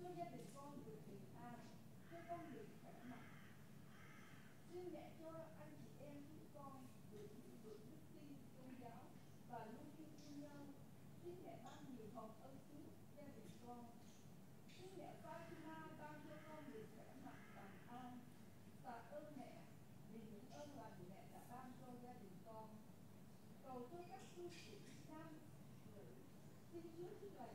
都一定幫助其他，一方面寵物。Xin để cho anh chị em con được những đức tin tôn giáo và luôn yêu thương nhau. Xin để ban nhiều hồng ân cứu gia đình con. Xin để Fatima ban cho con được khỏe mạnh tàn an. Tạ ơn mẹ vì những ơn lành mẹ đã ban cho gia đình con. Cầu cho các tu sĩ nam, xin Chúa chúc lành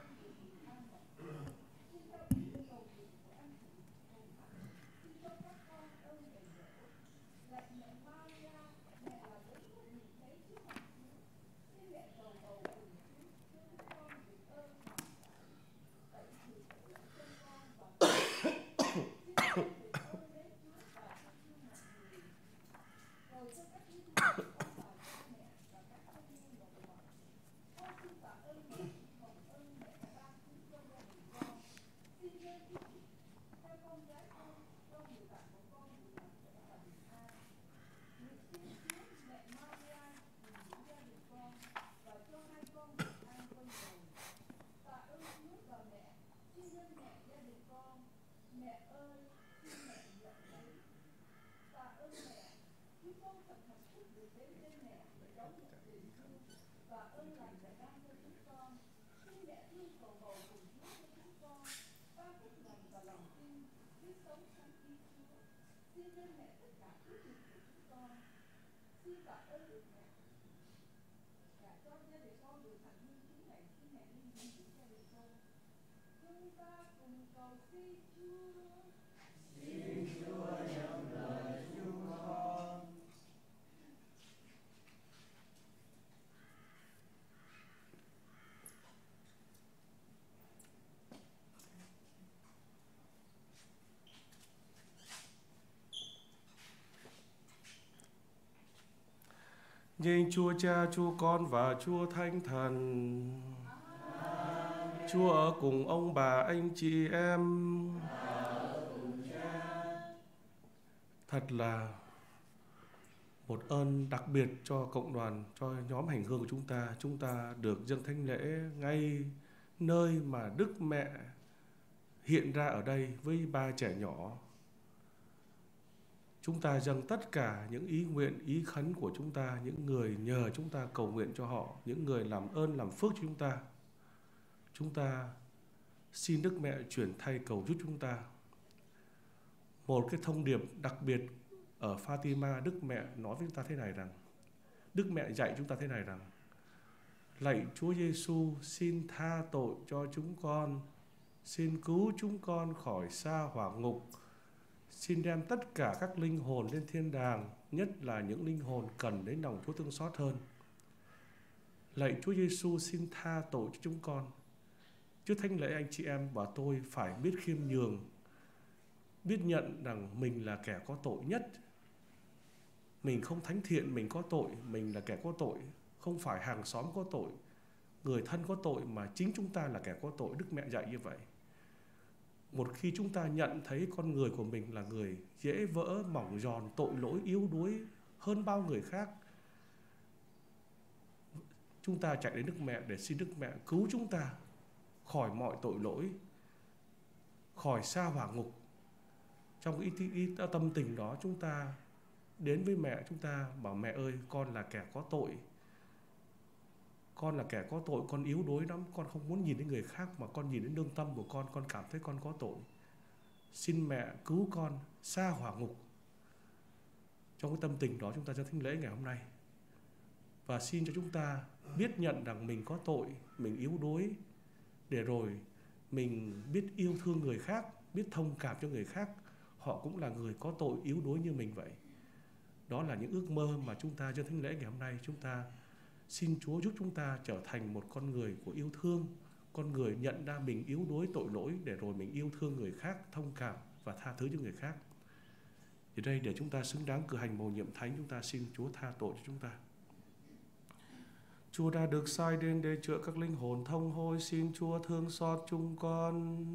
Danh Chúa Cha, Chúa Con và Chúa Thánh Thần. Chúa ở cùng ông bà anh chị em. Thật là một ơn đặc biệt cho cộng đoàn, cho nhóm hành hương của chúng ta. Chúng ta được dâng thánh lễ ngay nơi mà Đức Mẹ hiện ra ở đây với ba trẻ nhỏ chúng ta dâng tất cả những ý nguyện ý khấn của chúng ta những người nhờ chúng ta cầu nguyện cho họ những người làm ơn làm phước cho chúng ta chúng ta xin đức mẹ chuyển thay cầu giúp chúng ta một cái thông điệp đặc biệt ở Fatima Đức Mẹ nói với chúng ta thế này rằng Đức Mẹ dạy chúng ta thế này rằng Lạy Chúa Giêsu xin tha tội cho chúng con xin cứu chúng con khỏi xa hỏa ngục Xin đem tất cả các linh hồn lên thiên đàng, nhất là những linh hồn cần đến lòng Chúa thương xót hơn. Lạy Chúa Giêsu xin tha tội cho chúng con. Trước thánh lễ anh chị em và tôi phải biết khiêm nhường, biết nhận rằng mình là kẻ có tội nhất. Mình không thánh thiện, mình có tội, mình là kẻ có tội, không phải hàng xóm có tội, người thân có tội mà chính chúng ta là kẻ có tội. Đức Mẹ dạy như vậy một khi chúng ta nhận thấy con người của mình là người dễ vỡ mỏng giòn tội lỗi yếu đuối hơn bao người khác chúng ta chạy đến đức mẹ để xin đức mẹ cứu chúng ta khỏi mọi tội lỗi khỏi xa hỏa ngục. Trong ý, ý, ý tâm tình đó chúng ta đến với mẹ chúng ta bảo mẹ ơi con là kẻ có tội. Con là kẻ có tội con yếu đuối lắm con không muốn nhìn đến người khác mà con nhìn đến lương tâm của con con cảm thấy con có tội. Xin mẹ cứu con xa hỏa ngục. Trong cái tâm tình đó chúng ta cho thánh lễ ngày hôm nay. Và xin cho chúng ta biết nhận rằng mình có tội mình yếu đuối để rồi mình biết yêu thương người khác, biết thông cảm cho người khác, họ cũng là người có tội yếu đuối như mình vậy. Đó là những ước mơ mà chúng ta trên thánh lễ ngày hôm nay chúng ta xin Chúa giúp chúng ta trở thành một con người của yêu thương, con người nhận ra mình yếu đuối, tội lỗi, để rồi mình yêu thương người khác, thông cảm và tha thứ cho người khác. Thì đây để chúng ta xứng đáng cử hành mầu nhiệm thánh, chúng ta xin Chúa tha tội cho chúng ta. Chúa đã được sai đến để chữa các linh hồn thông hôi xin Chúa thương xót chúng con.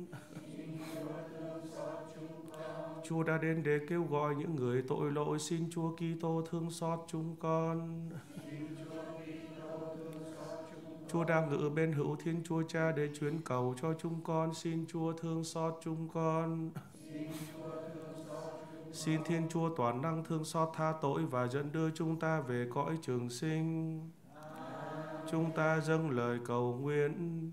Chúa đã đến để kêu gọi những người tội lỗi xin Chúa Kitô thương xót chúng con. Chúa đang ngự bên hữu Thiên Chúa Cha để chuyến cầu cho chúng con xin Chúa thương xót chúng con. Xin Thiên Chúa toàn năng thương xót tha tội và dẫn đưa chúng ta về cõi trường sinh chúng ta dâng lời cầu nguyện.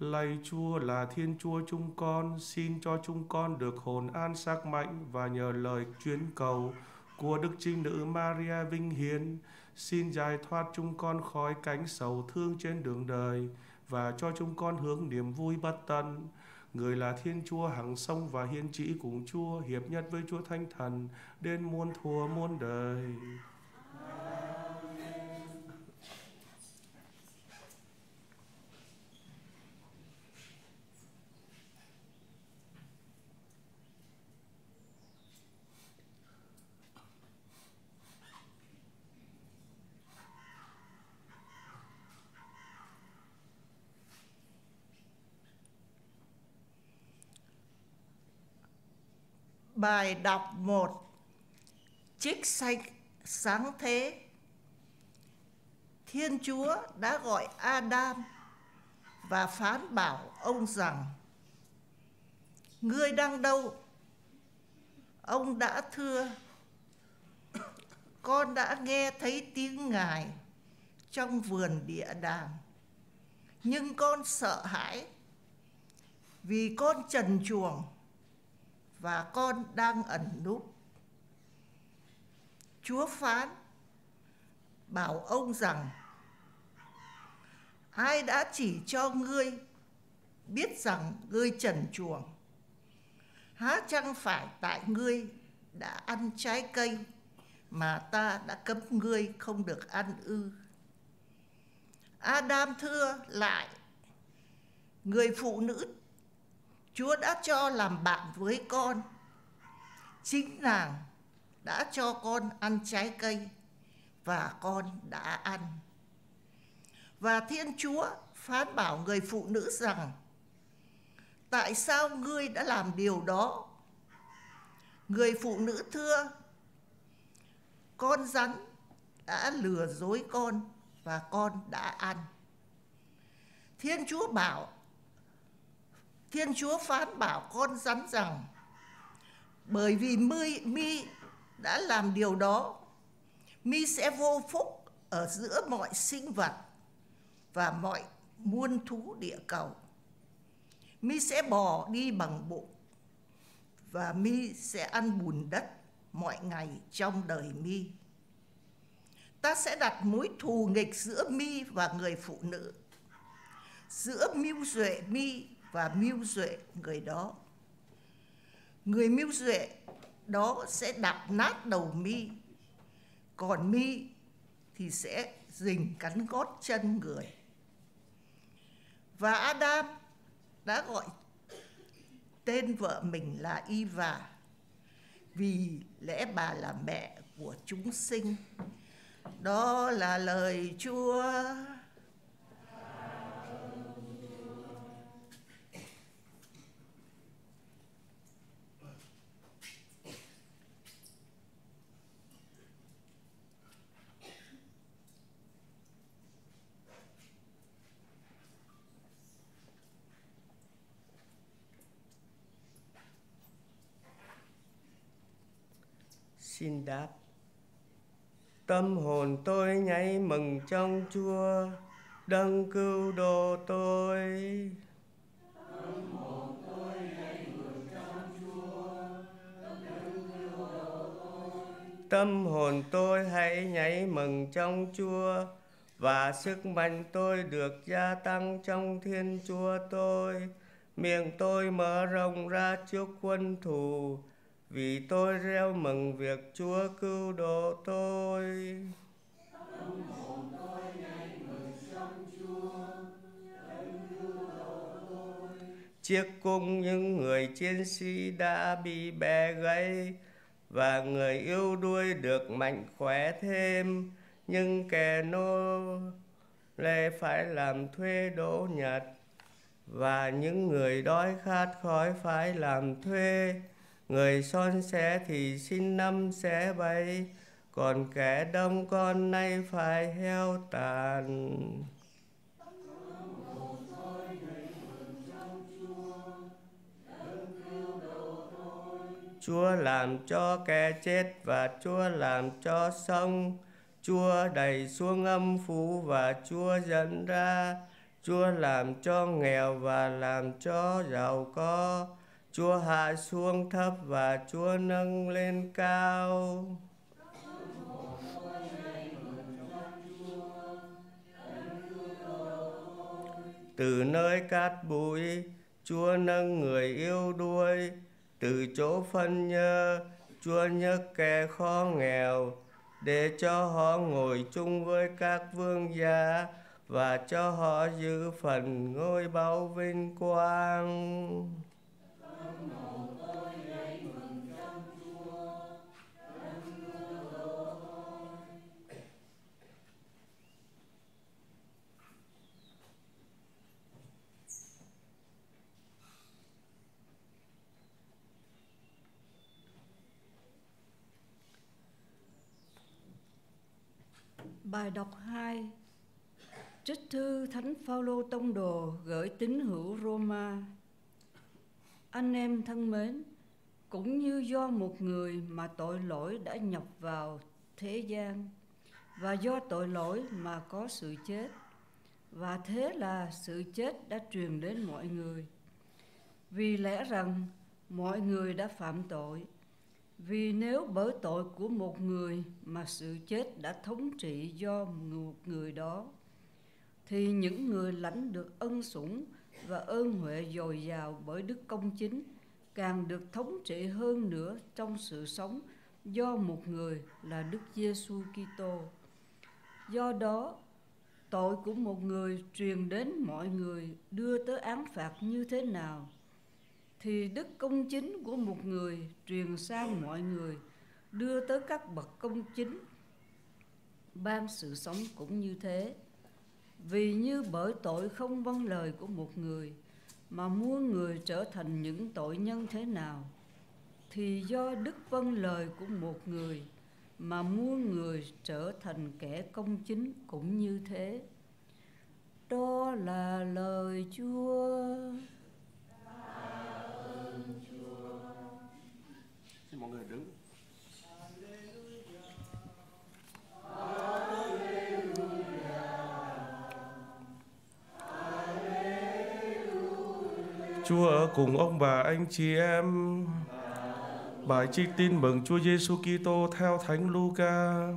Lạy chúa là thiên chúa chúng con. Xin cho chúng con được hồn an sắc mạnh và nhờ lời chuyến cầu của đức trinh nữ maria vinh hiền xin giải thoát chúng con khỏi cánh sầu thương trên đường đời và cho chúng con hướng niềm vui bất tận. Người là thiên chúa hằng sông và hiên trị cùng chúa, hiệp nhất với chúa thánh thần đến muôn thuở muôn đời. Bài đọc 1 Trích sách sáng thế. Thiên Chúa đã gọi Adam và phán bảo ông rằng, Ngươi đang đâu? Ông đã thưa. Con đã nghe thấy tiếng Ngài trong vườn địa đàng. Nhưng con sợ hãi vì con trần chuồng và con đang ẩn núp. Chúa phán, bảo ông rằng, ai đã chỉ cho ngươi biết rằng ngươi trần chuồng há chăng phải tại ngươi đã ăn trái cây mà ta đã cấm ngươi không được ăn ư Adam thưa lại, người phụ nữ Chúa đã cho làm bạn với con. Chính nàng đã cho con ăn trái cây và con đã ăn. Và Thiên Chúa phán bảo người phụ nữ rằng, Tại sao ngươi đã làm điều đó? Người phụ nữ thưa, Con rắn đã lừa dối con và con đã ăn. Thiên Chúa bảo Thiên Chúa phán bảo con rắn rằng bởi vì mi, mi đã làm điều đó, mi sẽ vô phúc ở giữa mọi sinh vật và mọi muôn thú địa cầu. Mi sẽ bò đi bằng bụng và mi sẽ ăn bùn đất mọi ngày trong đời mi. Ta sẽ đặt mối thù nghịch giữa mi và người phụ nữ, giữa mưu duệ mi và mưu duệ người đó. Người mưu duệ đó sẽ đạp nát đầu mi, còn mi thì sẽ dình cắn gót chân người. Và Adam đã gọi tên vợ mình là Eva vì lẽ bà là mẹ của chúng sinh. Đó là lời Chúa. Xin đáp Tâm hồn tôi nhảy mừng trong Chúa Đấng cứu độ tôi Tâm hồn tôi mừng trong Chúa Đấng cứu độ tôi Tâm hồn tôi hãy nhảy mừng trong Chúa và sức mạnh tôi được gia tăng trong Thiên Chúa tôi. Miệng tôi mở rộng ra trước quân thù, vì tôi reo mừng việc Chúa cứu độ tôi. Chiếc cung những người chiến sĩ đã bị bẻ gãy và người yêu đuôi được mạnh khỏe thêm nhưng kẻ nô lệ phải làm thuê đỗ nhật và những người đói khát khói phải làm thuê người son xé thì xin năm xé bay, còn kẻ đông con nay phải heo tàn. Chúa làm cho kẻ chết và Chúa làm cho sống. Chúa đẩy xuống âm phủ và Chúa dẫn ra. Chúa làm cho nghèo và làm cho giàu có. Chúa hạ xuống thấp và Chúa nâng lên cao từ nơi cát bụi, Chúa nâng người yêu đuôi từ chỗ phân nhơ, Chúa nhấc kẻ khó nghèo, để cho họ ngồi chung với các vương gia và cho họ giữ phần ngôi báu vinh quang. Bài đọc 2 Trích thư Thánh Phaolô Tông Đồ gửi tín hữu Roma. Anh em thân mến, cũng như do một người mà tội lỗi đã nhập vào thế gian và do tội lỗi mà có sự chết và thế là sự chết đã truyền đến mọi người. Vì lẽ rằng mọi người đã phạm tội vì nếu bởi tội của một người mà sự chết đã thống trị do một người đó, thì những người lãnh được ân sủng và ơn huệ dồi dào bởi đức công chính càng được thống trị hơn nữa trong sự sống do một người là Đức Giêsu Kitô. Do đó, tội của một người truyền đến mọi người đưa tới án phạt như thế nào thì đức công chính của một người truyền sang mọi người đưa tới các bậc công chính ban sự sống cũng như thế vì như bởi tội không vâng lời của một người, mà muôn người trở thành những tội nhân thế nào? Thì do đức vâng lời của một người, mà muôn người trở thành kẻ công chính cũng như thế. Đó là lời chúa. Xin mọi người đứng. Chúa ở cùng ông bà, anh chị em. Bài trích tin mừng Chúa Giêsu Kitô theo Thánh Luca.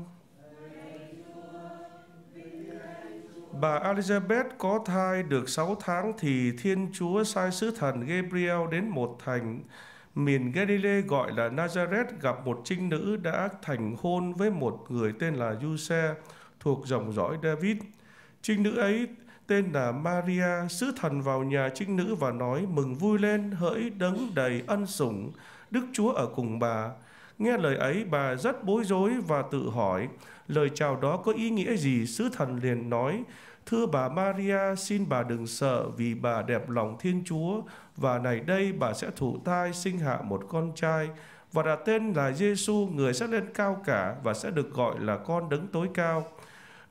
Bà Elizabeth có thai được 6 tháng thì Thiên Chúa sai sứ thần Gabriel đến một thành miền Galilee gọi là Nazareth gặp một trinh nữ đã thành hôn với một người tên là Giuse thuộc dòng dõi David. Trinh nữ ấy tên là Maria, sứ thần vào nhà trinh nữ và nói mừng vui lên hỡi đấng đầy ân sủng, Đức Chúa ở cùng bà. Nghe lời ấy bà rất bối rối và tự hỏi lời chào đó có ý nghĩa gì sứ thần liền nói Thưa bà Maria, xin bà đừng sợ vì bà đẹp lòng Thiên Chúa và này đây bà sẽ thụ thai sinh hạ một con trai và đặt tên là Giêsu, người sẽ lên cao cả và sẽ được gọi là con đấng tối cao.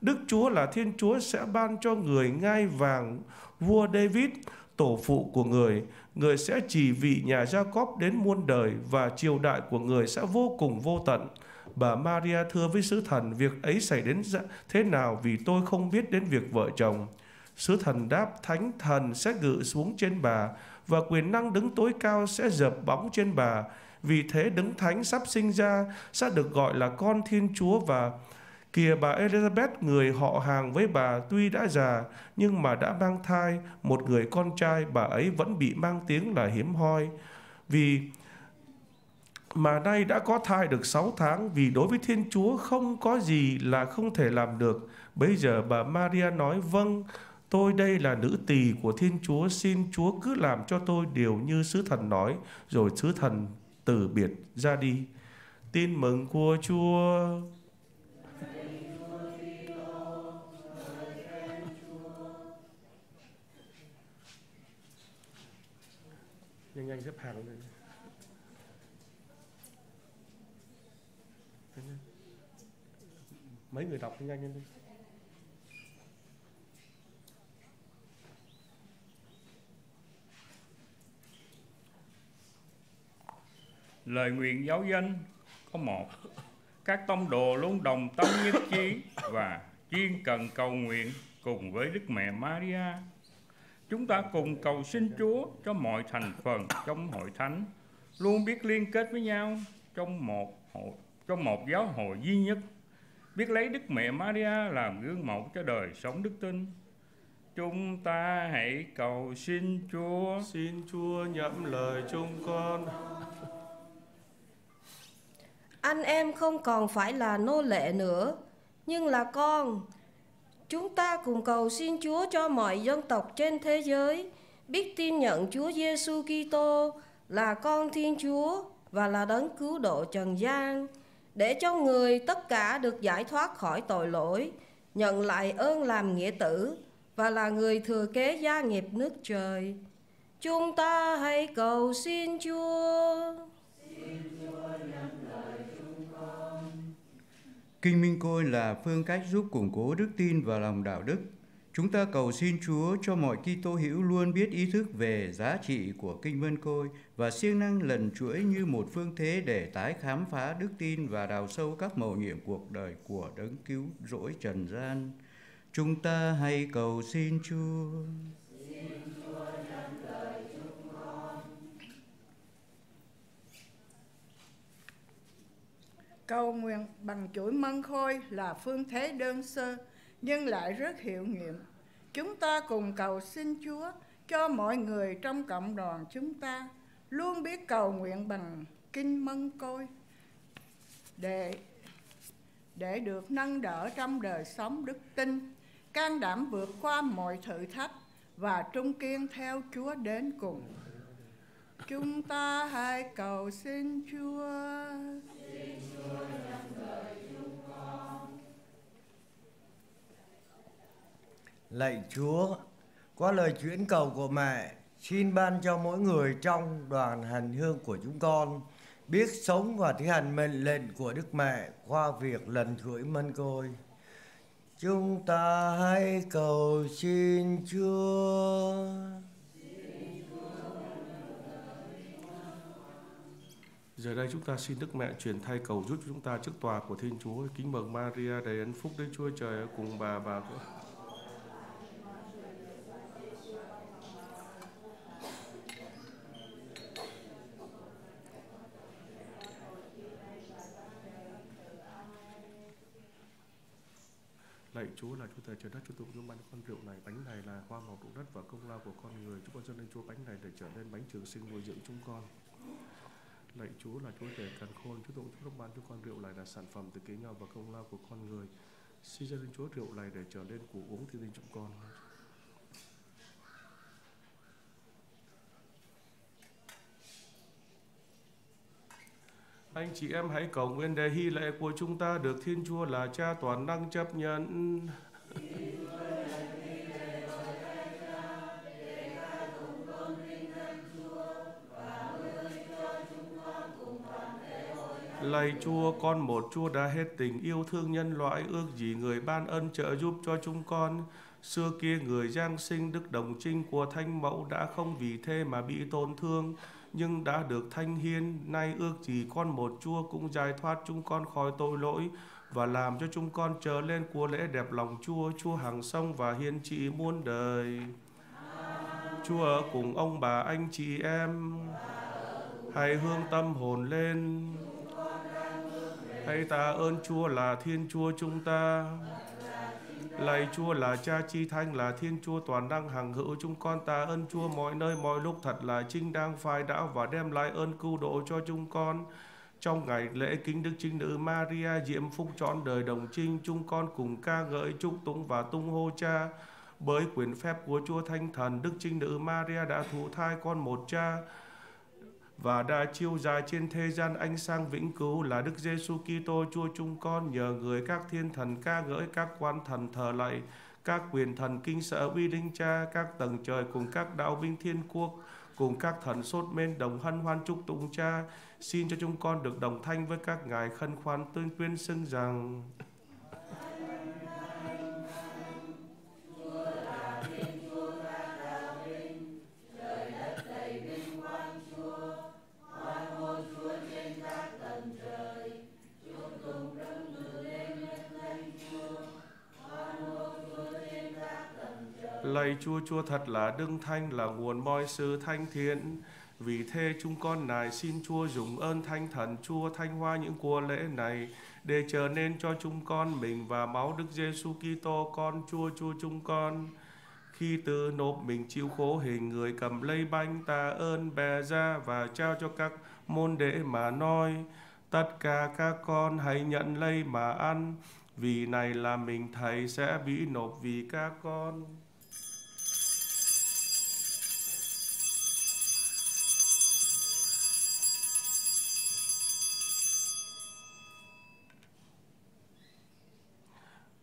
Đức Chúa là Thiên Chúa sẽ ban cho người ngai vàng vua David, tổ phụ của người. Người sẽ chỉ vị nhà Jacob đến muôn đời và triều đại của người sẽ vô cùng vô tận. Bà Maria thưa với sứ thần việc ấy xảy đến dạ, thế nào vì tôi không biết đến việc vợ chồng. Sứ thần đáp thánh thần sẽ ngự xuống trên bà và quyền năng đứng tối cao sẽ dập bóng trên bà. Vì thế đứng thánh sắp sinh ra sẽ được gọi là con Thiên Chúa và Kìa bà Elizabeth, người họ hàng với bà tuy đã già nhưng mà đã mang thai một người con trai, bà ấy vẫn bị mang tiếng là hiếm hoi. Vì mà nay đã có thai được 6 tháng vì đối với Thiên Chúa không có gì là không thể làm được. Bây giờ bà Maria nói vâng, tôi đây là nữ tỳ của Thiên Chúa, xin Chúa cứ làm cho tôi điều như sứ thần nói, rồi sứ thần từ biệt ra đi. Tin mừng của Chúa. Nhanh xếp hàng lên. Mấy người đọc nhanh lên đi. Lời nguyện giáo dân có một. Các tông đồ luôn đồng tâm nhất trí và chuyên cần cầu nguyện cùng với Đức Mẹ Maria. Chúng ta cùng cầu xin Chúa cho mọi thành phần trong hội thánh luôn biết liên kết với nhau trong một hội, trong một giáo hội duy nhất, biết lấy Đức Mẹ Maria làm gương mẫu cho đời sống đức tin. Chúng ta hãy cầu xin Chúa. Xin Chúa nhậm lời chúng con. Anh em không còn phải là nô lệ nữa, nhưng là con. Chúng ta cùng cầu xin Chúa cho mọi dân tộc trên thế giới biết tin nhận Chúa Giêsu Kitô là con Thiên Chúa và là đấng cứu độ trần gian, để cho người tất cả được giải thoát khỏi tội lỗi, nhận lại ơn làm nghĩa tử và là người thừa kế gia nghiệp nước trời. Chúng ta hãy cầu xin Chúa. Kinh Minh Côi là phương cách giúp củng cố đức tin và lòng đạo đức. Chúng ta cầu xin Chúa cho mọi Kitô hữu luôn biết ý thức về giá trị của Kinh Minh Côi và siêng năng lần chuỗi như một phương thế để tái khám phá đức tin và đào sâu các mầu nhiệm cuộc đời của đấng cứu rỗi trần gian. Chúng ta hãy cầu xin Chúa. Cầu nguyện bằng chuỗi mân khôi là phương thế đơn sơ nhưng lại rất hiệu nghiệm. Chúng ta cùng cầu xin Chúa cho mọi người trong cộng đoàn chúng ta luôn biết cầu nguyện bằng kinh mân côi để để được nâng đỡ trong đời sống đức tin, can đảm vượt qua mọi thử thách và trung kiên theo Chúa đến cùng. Chúng ta hãy cầu xin Chúa. Lạy Chúa, qua lời chuyển cầu của mẹ, xin ban cho mỗi người trong đoàn hành hương của chúng con biết sống và thi hành mệnh lệnh của Đức Mẹ qua việc lần gửi mân côi. Chúng ta hãy cầu xin Chúa. Giờ đây chúng ta xin Đức Mẹ truyền thay cầu giúp chúng ta trước tòa của Thiên Chúa. Kính mừng Maria đầy ân phúc Đức Chúa Trời cùng bà bà của Lạy Chúa là Chúa Trời trời đất, Chúa tụng chúng ban con rượu này, bánh này là hoa màu của đất và công lao của con người. Chúng con dâng lên Chúa bánh này để trở nên bánh trường sinh nuôi dưỡng chúng con. Lạy Chúa là Chúa Trời càn khôn, Chúa tụng Chúa ban cho con rượu này là sản phẩm từ kế nhau và công lao của con người. Xin dâng lên Chúa rượu này để trở nên của uống thiên linh chúng con. Anh chị em hãy cầu nguyện để hy lệ của chúng ta được Thiên Chúa là Cha toàn năng chấp nhận. Lạy Chúa, con một Chúa đã hết tình yêu thương nhân loại, ước gì người ban ân trợ giúp cho chúng con. Xưa kia người giang sinh đức đồng trinh của thanh Mẫu đã không vì thế mà bị tổn thương nhưng đã được thanh hiên, nay ước gì con một Chúa cũng giải thoát chúng con khỏi tội lỗi và làm cho chúng con trở lên của lễ đẹp lòng Chúa, Chúa hàng sông và hiên trị muôn đời. Chúa ở cùng ông bà anh chị em, hãy hương tâm hồn lên. Hãy tạ ơn Chúa là Thiên Chúa chúng ta. Lạy Chúa là Cha Chi thanh, là Thiên Chúa toàn năng hằng hữu chúng con ta ơn Chúa mọi nơi, mọi lúc thật là trinh đang phai đạo và đem lại ơn cứu độ cho chúng con. Trong ngày lễ kính Đức Trinh Nữ Maria, diễm phúc trọn đời đồng trinh, chúng con cùng ca ngợi, chúc tụng và tung hô Cha bởi quyền phép của Chúa Thánh Thần, Đức Trinh Nữ Maria đã thụ thai con một cha và đã chiêu dài trên thế gian ánh sáng vĩnh cửu là Đức Giêsu Kitô, Chúa chúng con, nhờ người các thiên thần, ca gửi các quan thần thờ lạy các quyền thần kinh sợ uy linh cha, các tầng trời cùng các đạo binh thiên quốc, cùng các thần sốt men đồng hân hoan chúc tụng cha. Xin cho chúng con được đồng thanh với các ngài khân khoan tuyên tuyên xưng rằng. Chúa, Chúa thật là đương thanh là nguồn mọi sự thanh thiện. Vì thế chúng con nài xin Chúa dùng ơn thanh thần Chúa thanh hoa những của lễ này để trở nên cho chúng con mình và máu Đức Giêsu Kitô con Chúa Chúa chúng con. Khi từ nộp mình chịu khổ hình người cầm lấy bánh tạ ơn bè ra và trao cho các môn đệ mà nói tất cả các con hãy nhận lấy mà ăn vì này là mình thầy sẽ bị nộp vì các con.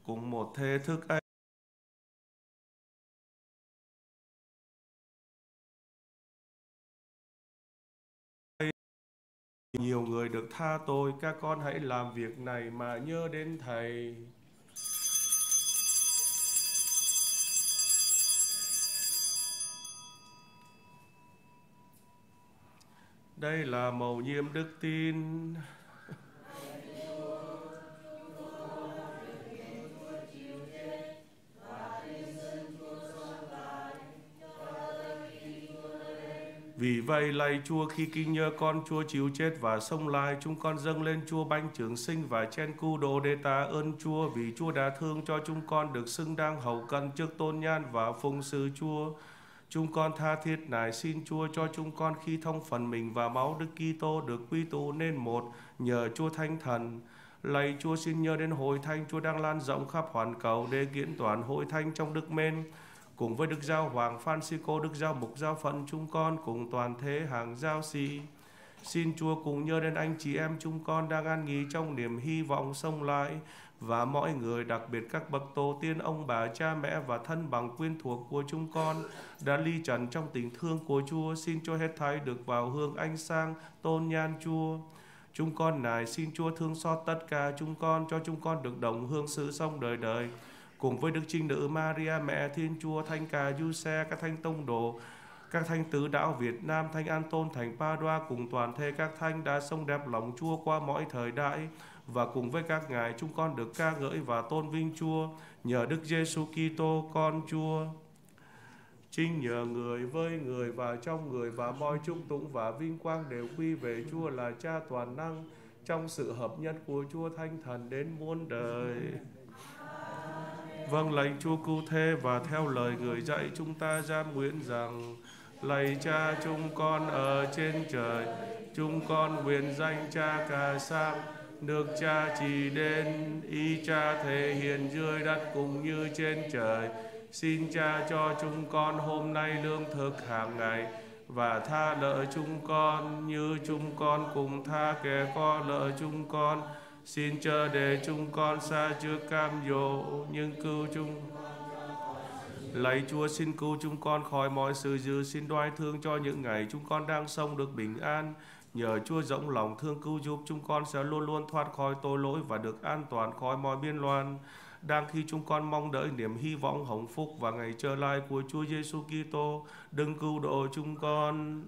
Cùng một thế thức ấy. Nhiều người được tha tội, các con hãy làm việc này mà nhớ đến thầy. Đây là mầu nhiệm đức tin. Vì vậy lạy Chúa khi kinh nhớ con Chúa chịu chết và sống lại, chúng con dâng lên Chúa bánh trường sinh và chen cu đồ để ta ơn Chúa vì Chúa đã thương cho chúng con được xưng đang hậu cận trước tôn nhan và phụng sự Chúa. Chúng con tha thiết nài xin Chúa cho chúng con khi thông phần mình và máu Đức Kitô được quy tụ nên một nhờ Chúa Thánh Thần. Lạy Chúa xin nhớ đến hội thánh Chúa đang lan rộng khắp hoàn cầu để kiện toàn hội thánh trong đức men cùng với Đức Giáo Hoàng Francisco, Đức Giáo Mục Giáo phận chúng con cùng toàn thế hàng giao sĩ. Xin Chúa cùng nhớ đến anh chị em chúng con đang an nghỉ trong niềm hy vọng sông lại và mọi người đặc biệt các bậc tổ tiên ông bà cha mẹ và thân bằng quyên thuộc của chúng con đã ly trần trong tình thương của Chúa xin cho hết thảy được vào hương ánh sang tôn nhan Chúa. Chúng con này xin Chúa thương xót tất cả chúng con cho chúng con được đồng hương sự sống đời đời cùng với Đức Trinh Nữ Maria Mẹ Thiên Chúa, Thánh Cà Du Xe, các thánh tông đồ, các thánh tứ đạo Việt Nam, thánh An Tôn, thánh Padua cùng toàn thể các thánh đã sông đẹp lòng Chúa qua mọi thời đại và cùng với các ngài chúng con được ca ngợi và tôn vinh Chúa nhờ Đức Giêsu Kitô con Chúa. Chính nhờ người với người và trong người và mọi chúc tụng và vinh quang đều quy về Chúa là Cha toàn năng trong sự hợp nhất của Chúa Thánh Thần đến muôn đời. Vâng lạy Chúa cứu thế và theo lời người dạy chúng ta giam nguyện rằng, Lạy cha chúng con ở trên trời, Chúng con nguyện danh cha cả sang, Được cha chỉ đến Ý cha thể hiện dưới đất cũng như trên trời. Xin cha cho chúng con hôm nay lương thực hàng ngày và tha lỡ chúng con như chúng con cùng tha kẻ có lỡ chúng con. Xin chờ để chúng con xa chưa cam dỗ nhưng cứu chúng Lạy Chúa xin cứu chúng con khỏi mọi sự dư Xin đoái thương cho những ngày chúng con đang sống được bình an Nhờ Chúa rộng lòng thương cứu giúp chúng con sẽ luôn luôn thoát khỏi tội lỗi và được an toàn khỏi mọi biên loạn. Đang khi chúng con mong đợi niềm hy vọng hồng phúc và ngày trở lại của Chúa Giêsu Kitô, đừng cứu độ chúng con.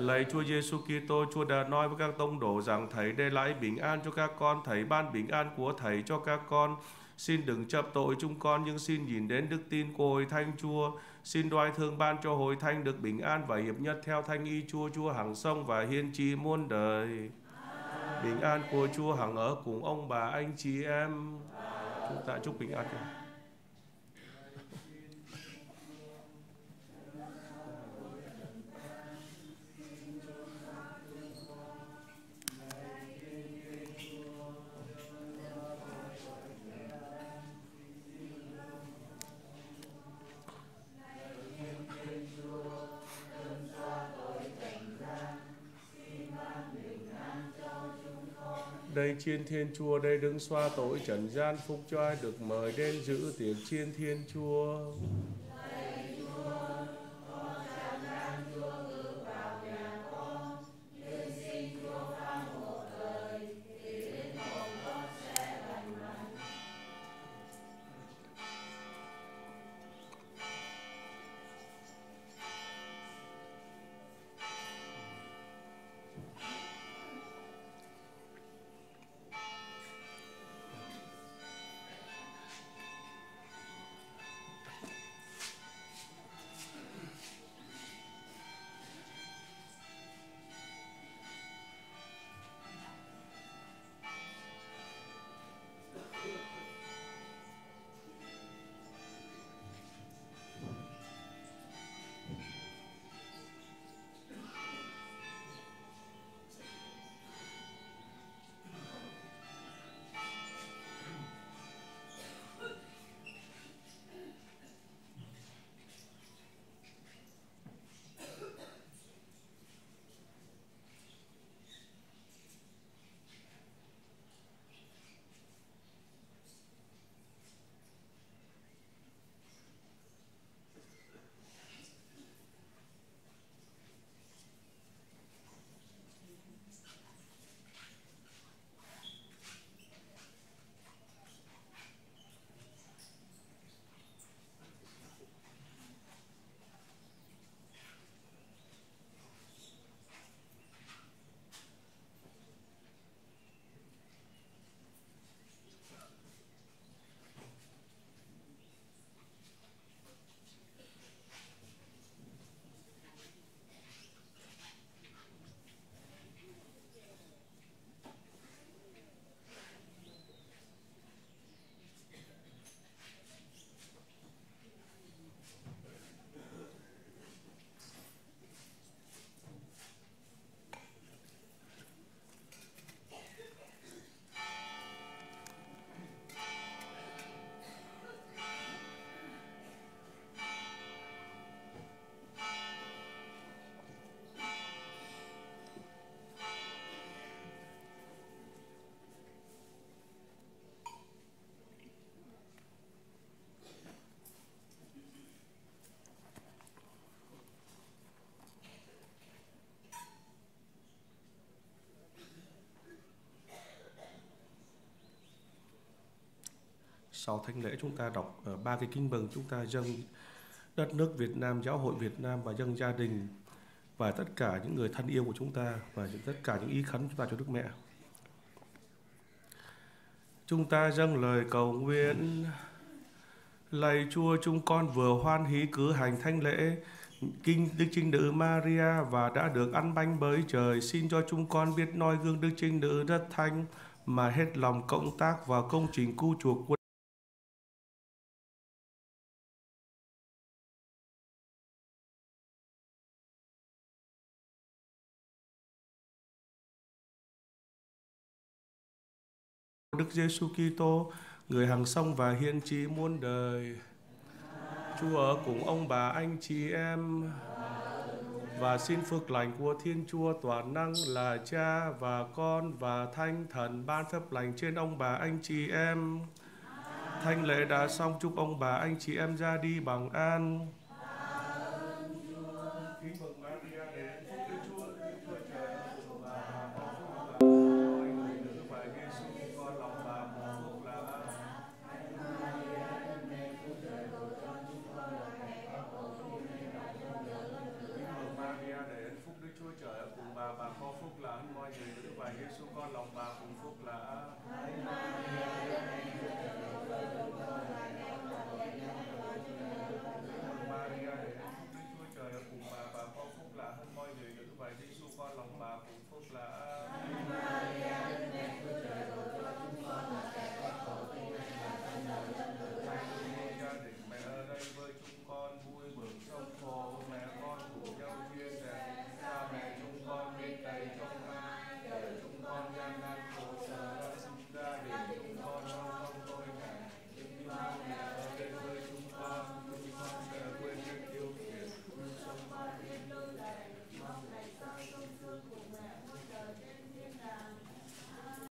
Lạy Chúa Giêsu Kitô, Chúa đã nói với các tông đồ rằng Thầy để lại bình an cho các con, Thầy ban bình an của Thầy cho các con. Xin đừng chấp tội chúng con, nhưng xin nhìn đến đức tin của hội thánh Chúa. Xin đoái thương ban cho hội thánh được bình an và hiệp nhất theo thanh y Chúa, Chúa hằng sông và hiên tri muôn đời. Bình an của Chúa hằng ở cùng ông bà anh chị em. Chúng ta chúc bình an cho. Chiên thiên chúa, đây đứng xoa tội trần gian phúc cho ai được mời đến giữ tiệc chiên thiên chúa. Sau thánh lễ chúng ta đọc ở ba cái kinh mừng chúng ta dâng đất nước Việt Nam, giáo hội Việt Nam và dâng gia đình và tất cả những người thân yêu của chúng ta và tất cả những ý khấn chúng ta cho Đức Mẹ. Chúng ta dâng lời cầu nguyện Lạy Chúa chúng con vừa hoan hỷ cử hành thánh lễ Kinh Đức Trinh Nữ Maria và đã được ăn bánh bởi trời. Xin cho chúng con biết noi gương Đức Trinh Nữ rất thanh mà hết lòng cộng tác vào công trình cu chuộc của Đức Giêsu Kitô, người hằng sông và hiên trí muôn đời. Chúa ở cùng ông bà anh chị em và xin phước lành của Thiên Chúa toàn năng là Cha và Con và Thanh Thần ban phép lành trên ông bà anh chị em. Thanh lễ đã xong chúc ông bà anh chị em ra đi bằng an.